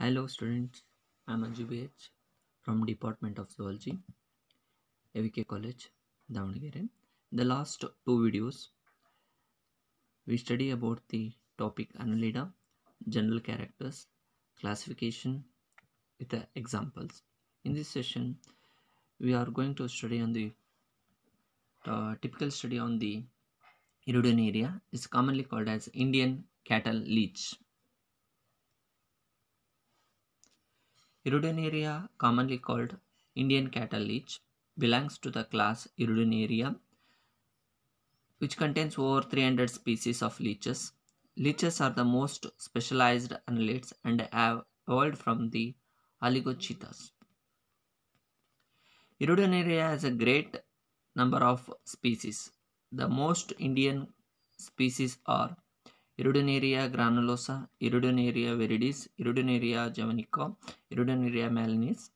Hello students, I am Anju BH from Department of Zoology, AVK College, Davangere. The last two videos, we study about the topic Annelida, general characters, classification with the examples. In this session, we are going to study on the uh, typical study on the Hirudinaria. It's commonly called as Indian cattle leech. Hirudinaria, commonly called Indian cattle leech, belongs to the class Hirudinea, which contains over 300 species of leeches. Leeches are the most specialized annelids and have evolved from the oligochaetas. Hirudinaria has a great number of species. The most Indian species are Hirudinaria granulosa, Hirudinaria viridis, Hirudinaria javanica, Hirudinaria malinis.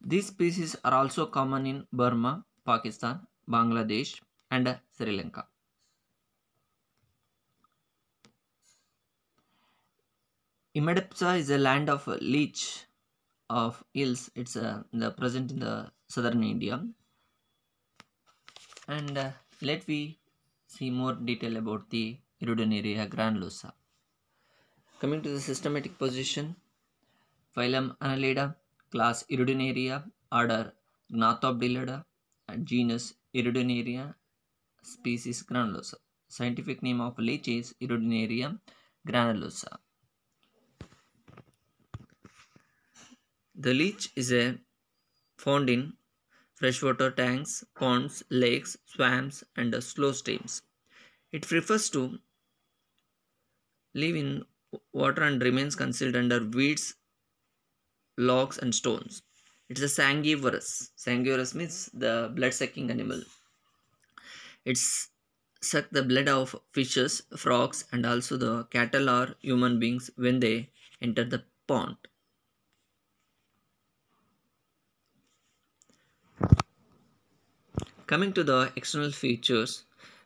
These species are also common in Burma, Pakistan, Bangladesh, and Sri Lanka. Haemadipsa is a land of leech of eels. It's uh, the present in the southern India. And uh, let we see more detail about the Hirudinaria granulosa. Coming to the systematic position, phylum Annelida, class Hirudinea, order Gnathobdellida, and genus Hirudinaria, species granulosa. Scientific name of leech is Hirudinaria granulosa. The leech is a found in freshwater tanks, ponds, lakes, swamps, and slow streams. It prefers to live in water and remains concealed under weeds, logs, and stones. It is a sanguivorous. Sanguivorous means the blood-sucking animal. It's suck the blood of fishes, frogs, and also the cattle or human beings when they enter the pond. Coming to the external features,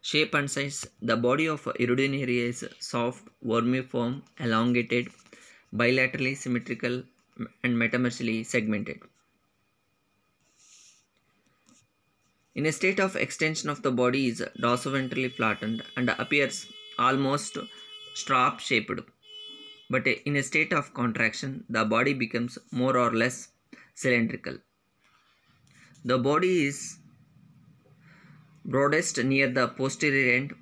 shape and size, the body of Hirudinaria is soft, vermiform, elongated, bilaterally symmetrical, and metamersally segmented. In a state of extension of the body is dorsoventrally flattened and appears almost strap shaped. But in a state of contraction, the body becomes more or less cylindrical. The body is broadest near the posterior end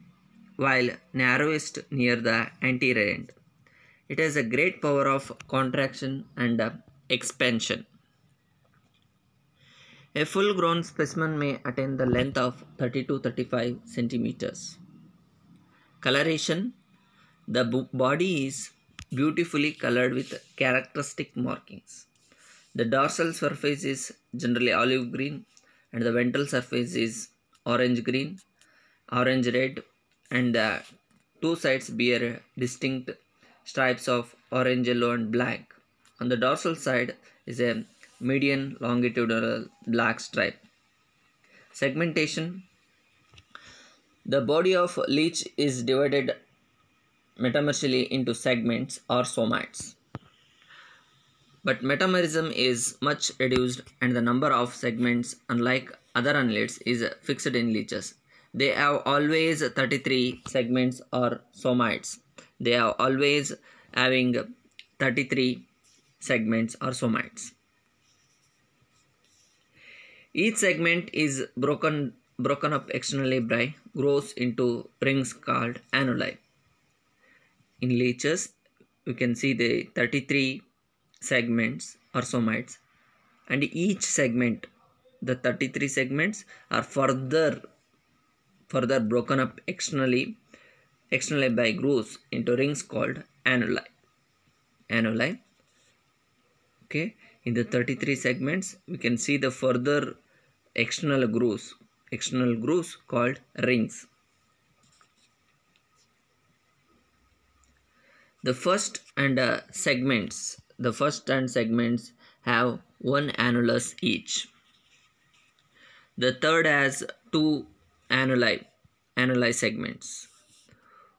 while narrowest near the anterior end. It has a great power of contraction and uh, expansion. A full grown specimen may attain the length of 30 to 35 centimeters. Coloration The body is beautifully colored with characteristic markings. The dorsal surface is generally olive green and the ventral surface is orange green, orange red, and the two sides bear distinct stripes of orange, yellow, and black. On the dorsal side is a median longitudinal black stripe. Segmentation The body of leech is divided metamersally into segments or somites. But metamerism is much reduced and the number of segments, unlike other annelids, is fixed in leeches. They have always 33 segments or somites. They are always having 33 segments or somites. Each segment is broken broken up externally by grows into rings called annuli. In leeches, we can see the 33 segments or somites and each segment the 33 segments are further further broken up externally externally by grooves into rings called annuli annuli. Okay in the 33 segments we can see the further external grooves external grooves called rings. The first and uh, segments the first and segments have one annulus each the third has two annuli annuli segments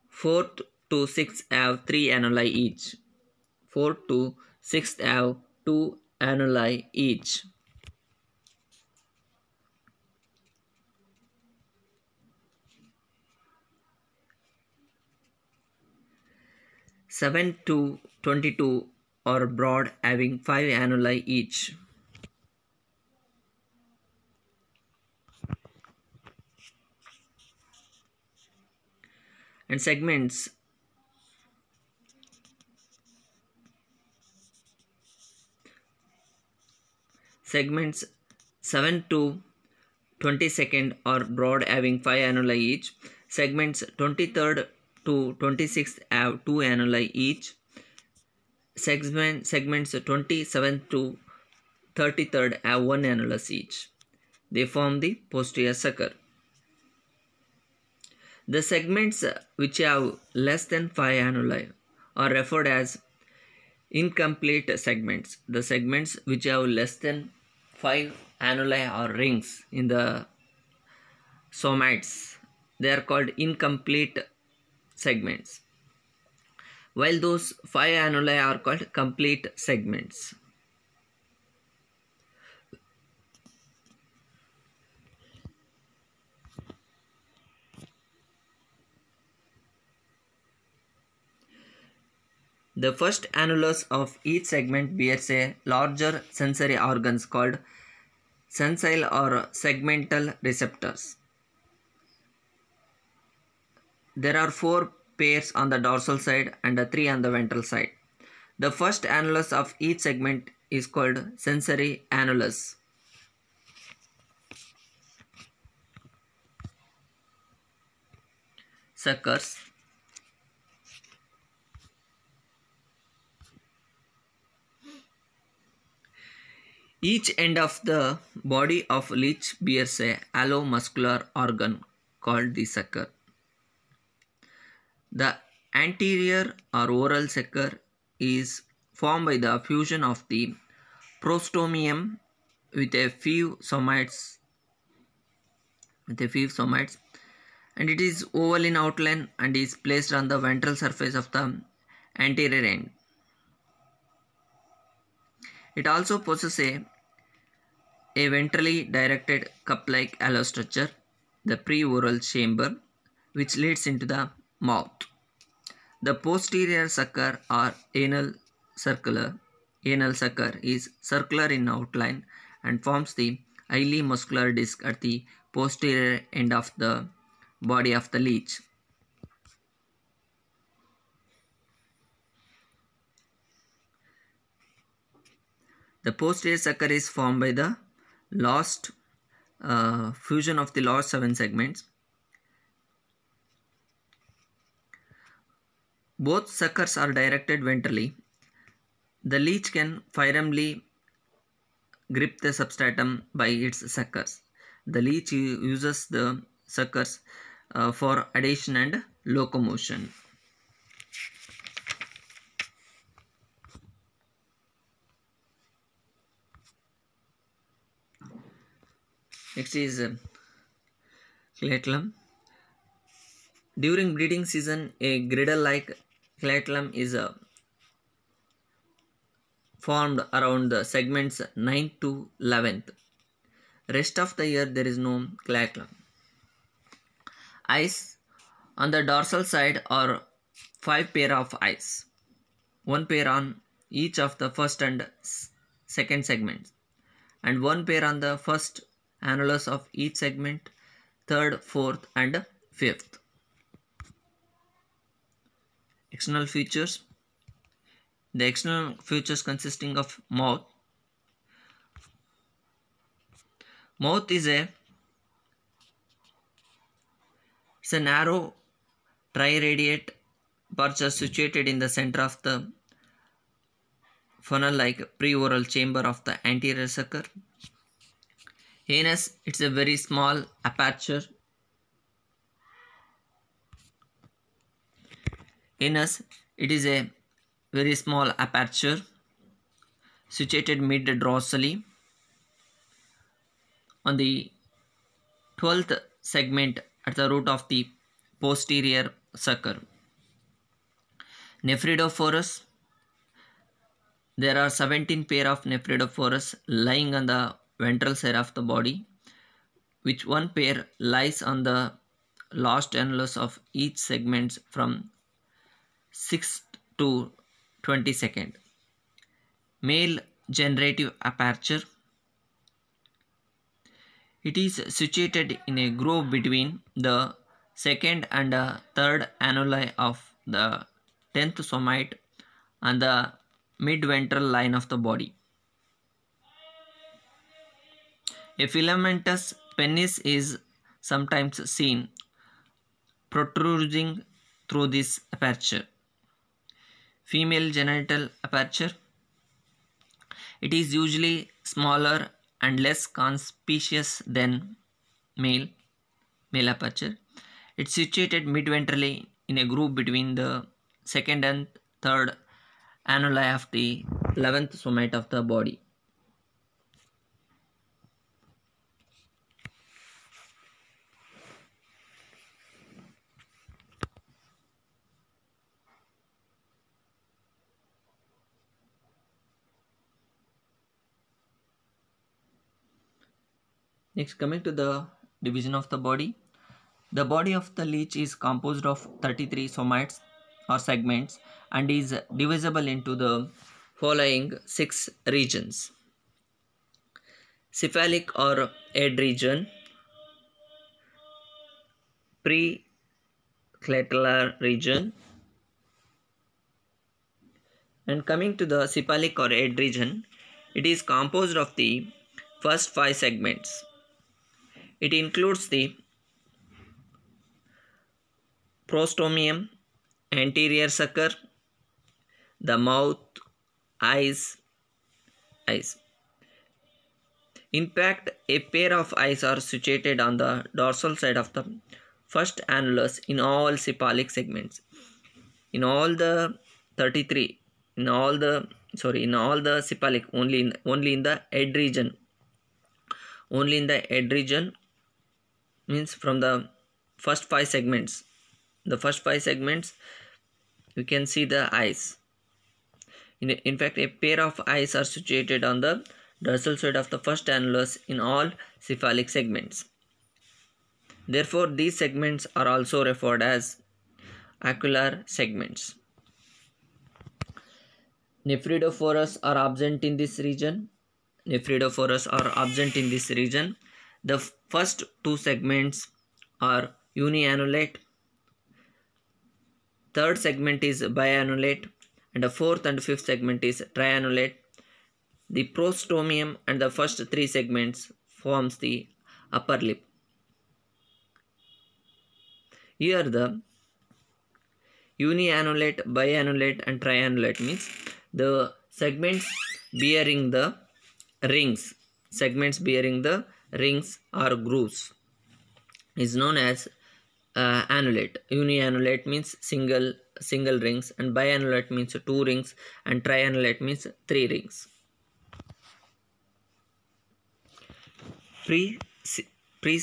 fourth to sixth have three annuli each fourth to sixth have two annuli each. Seven to twenty-two are broad, having five annuli each. And segments. Segments 7 to 22nd are broad having 5 annuli each. Segments 23rd to 26th have 2 annuli each. Segment segments 27th to 33rd have 1 annulus each. They form the posterior sucker the segments which have less than 5 annuli are referred as incomplete segments. The segments which have less than 5 annuli or rings in the somites they are called incomplete segments. While those 5 annuli are called complete segments The first annulus of each segment bears a larger sensory organs called sensile or segmental receptors. There are four pairs on the dorsal side and three on the ventral side. The first annulus of each segment is called sensory annulus. Suckers Each end of the body of leech bears a allomuscular organ called the sucker. The anterior or oral sucker is formed by the fusion of the prostomium with a few somites with a few somites and it is oval in outline and is placed on the ventral surface of the anterior end. It also possesses a, a ventrally directed cup-like allostructure, the preoral chamber, which leads into the mouth. The posterior sucker or anal circular anal sucker is circular in outline and forms the highly muscular disc at the posterior end of the body of the leech. The posterior sucker is formed by the last uh, fusion of the last seven segments. Both suckers are directed ventrally. The leech can firmly grip the substratum by its suckers. The leech uses the suckers uh, for adhesion and locomotion. Next is uh. During breeding season, a griddle-like clitellum is uh, formed around the segments 9 to 11th. Rest of the year there is no clitellum. Eyes on the dorsal side are five pair of eyes, one pair on each of the first and second segments, and one pair on the first annulus of each segment, third, fourth, and fifth. External features the external features consisting of mouth. Mouth is a it's a narrow triradiate aperture situated in the center of the funnel like preoral chamber of the anterior sucker. Anus, it's a very small aperture. Anus, it is a very small aperture situated mid dorsally on the 12th segment at the root of the posterior sucker. Nephridiopores There are 17 pair of nephridiopores lying on the ventral side of the body, which one pair lies on the last annulus of each segment from 6th to 22nd. Male generative aperture. It is situated in a groove between the second and uh, third annuli of the 10th somite and the mid-ventral line of the body. A filamentous penis is sometimes seen protruding through this aperture. Female genital aperture. It is usually smaller and less conspicuous than male male aperture. It's situated mid-ventrally in a groove between the second and third annuli of the 11th somite of the body. Next, coming to the division of the body. The body of the leech is composed of 33 somites or segments and is divisible into the following six regions. Cephalic or head region, preclitellar region, and coming to the cephalic or head region, it is composed of the first five segments. It includes the prostomium, anterior sucker, the mouth, eyes, eyes. In fact, a pair of eyes are situated on the dorsal side of the first annulus in all cephalic segments. In all the 33, in all the sorry, in all the cephalic, only in only in the head region, only in the head region means from the first five segments. The first five segments, we can see the eyes. In, in fact, a pair of eyes are situated on the dorsal side of the first annulus in all cephalic segments. Therefore, these segments are also referred as ocular segments. Nephridiopores are absent in this region. Nephridiopores are absent in this region. The first two segments are uniannulate. Third segment is biannulate and the fourth and fifth segment is triannulate. The prostomium and the first three segments forms the upper lip. Here the uniannulate, biannulate and triannulate means the segments bearing the rings, segments bearing the rings or grooves is known as uh, annulate. Uniannulate means single single rings and biannulate means two rings and triannulate means three rings. Pre pre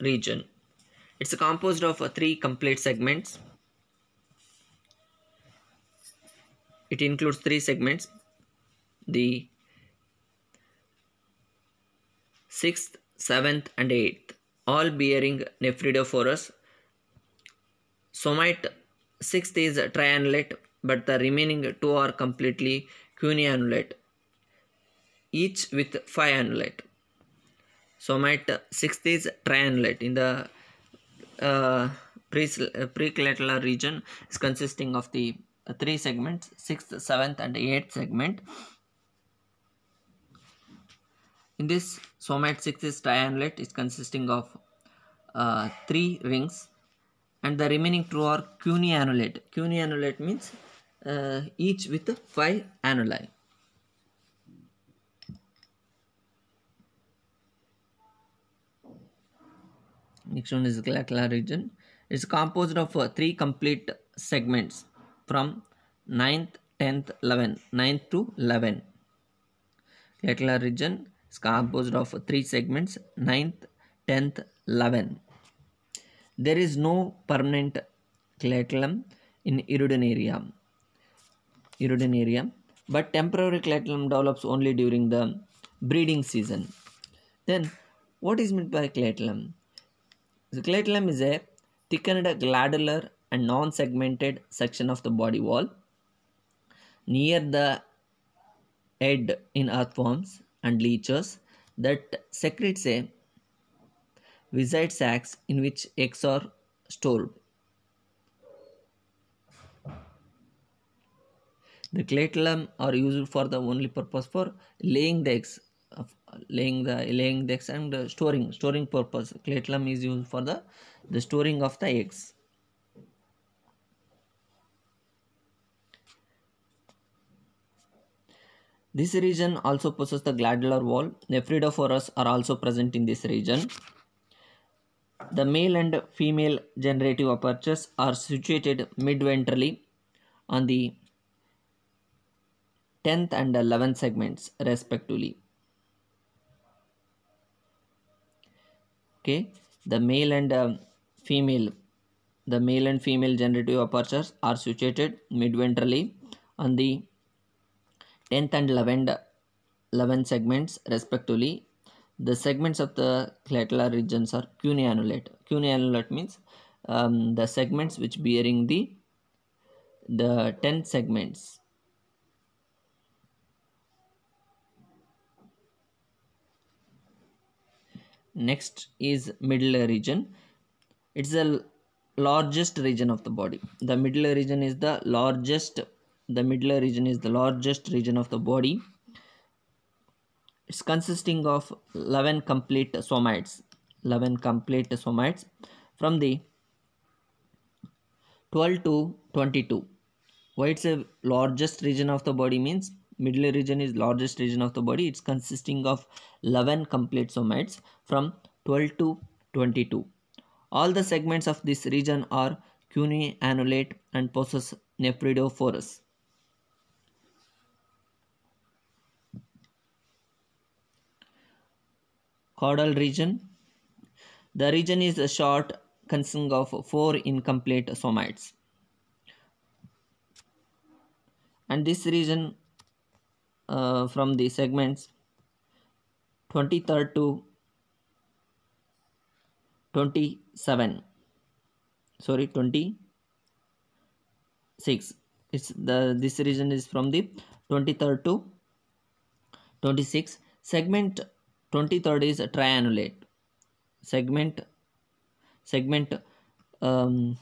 region. It's composed of uh, three complete segments. It includes three segments. The sixth, seventh, and eighth, all bearing nephridiopores. Somite sixth is triannulate, but the remaining two are completely quinquannulate, each with five annulate. Somite sixth is triannulate. In the uh, region is consisting of the three segments, sixth, seventh, and eighth segment. In this somite 6 is consisting of uh, 3 rings and the remaining two are quinquannulate. Quinquannulate means uh, each with 5 annuli. Next one is clitellar region. It's composed of uh, three complete segments from 9th, 10th, 11th, 9th to 11. Clitellar region is composed of three segments 9th 10th 11 there is no permanent clitellum in Hirudinaria uterine area, but temporary clitoridum develops only during the breeding season. Then, what is meant by clitoridum? The clitoridum is a thickened glandular and non-segmented section of the body wall near the head in earthworms and leeches that secretes a viscid sacs in which eggs are stored. The clitoridum are used for the only purpose for laying the eggs, laying the laying the eggs and uh, storing storing purpose. Clitoridum is used for the the storing of the eggs. This region also possesses the glandular wall. Nephridiopores are also present in this region. The male and female generative apertures are situated mid-ventrally on the 10th and 11th segments respectively. Okay, the male and uh, female the male and female generative apertures are situated mid-ventrally on the 10th and 11th, 11th segments respectively. The segments of the clitoral regions are quinquannulate. Quinquannulate means um, the segments which bearing the the 10 segments. Next is middle region. It's the largest region of the body. The middle region is the largest the middle region is the largest region of the body. It's consisting of 11 complete somites. 11 complete somites from the 12 to 22 why it's a largest region of the body means middle region is largest region of the body. It's consisting of 11 complete somites from 12 to 22 all the segments of this region are quinquannulate and possess nephridiopores caudal region. The region is a short, consisting of four incomplete somites. And this region uh, from the segments 23rd to 27 sorry 26 it's the this region is from the 23rd to 26 segment 23rd is a triannulate. Segment segment um,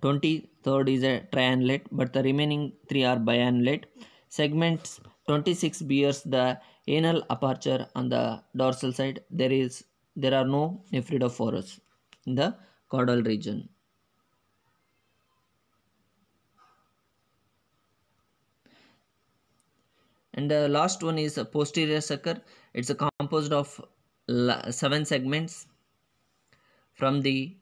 23rd is a triannulate but the remaining three are biannulate. Segments 26 bears the anal aperture on the dorsal side. There is there are no nephridiopores in the caudal region. And the last one is a posterior sucker it's a composed of seven segments from the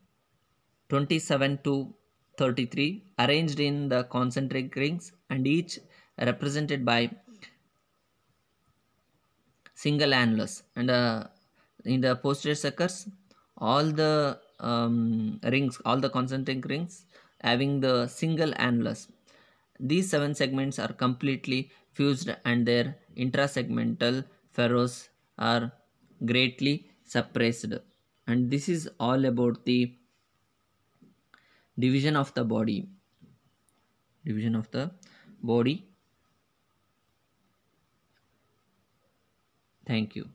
27 to 33 arranged in the concentric rings and each represented by single annulus. And uh, in the posterior suckers all the um, rings all the concentric rings having the single annulus. These seven segments are completely fused and their intrasegmental furrows are greatly suppressed. And this is all about the division of the body. Division of the body. Thank you